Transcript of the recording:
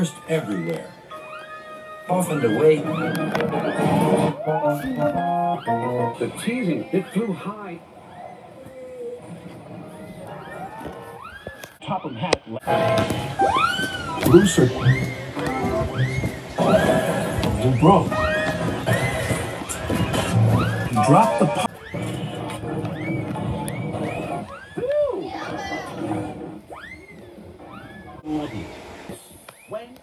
dispersed everywhere. Off and away. The teasing, it flew high. Top hat. Loose or you broke. Drop the pu- gente.